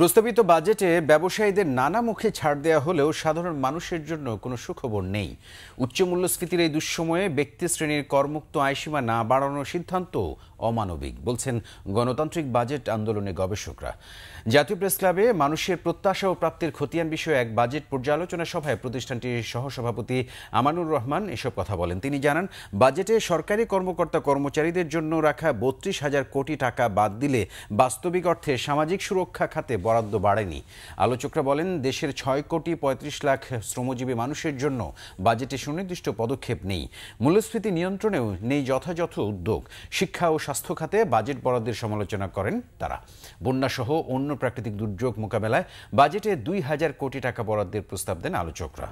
প্রস্তাবিত বাজেটে ব্যবসায়ীদের নানা মুখে ছাড় দেওয়া হলেও সাধারণ মানুষের জন্য কোনো সুখবর নেই। উচ্চ মূল্যস্ফীতির এই দুঃসময়ে ব্যক্তি শ্রেণির করমুক্ত আয়সীমা না বাড়ানোর সিদ্ধান্ত অমানবিক, বলছেন গণতান্ত্রিক বাজেট আন্দোলনের গবেষকরা। জাতীয় প্রেস ক্লাবে মানুষের প্রত্যাশা ও প্রাপ্তির খতিয়ান বিষয়ে এক বাজেট পর্যালোচনা সভায় প্রতিষ্ঠানটির সহসভাপতি আমানুর রহমান এসব কথা বলেন। তিনি জানান, বাজেটে সরকারি কর্মকর্তা কর্মচারীদের জন্য রাখা বত্রিশ হাজার কোটি টাকা বাদ দিলে বাস্তবিক অর্থে সামাজিক সুরক্ষা খাতে বরাদ্দ বাড়েনি। আলোচকরা বলেন, দেশের ছয় কোটি পঁয়ত্রিশ লাখ শ্রমজীবী মানুষের জন্য বাজেটে সুনির্দিষ্ট পদক্ষেপ নেই। মূল্যস্ফীতি নিয়ন্ত্রণেও নেই যথাযথ উদ্যোগ। শিক্ষা ও স্বাস্থ্য খাতে বাজেট বরাদ্দের সমালোচনা করেন তারা। বন্যাসহ অন্য প্রাকৃতিক দুর্যোগ মোকাবেলায় বাজেটে দুই হাজার কোটি টাকা বরাদ্দের প্রস্তাব দেন আলোচকরা।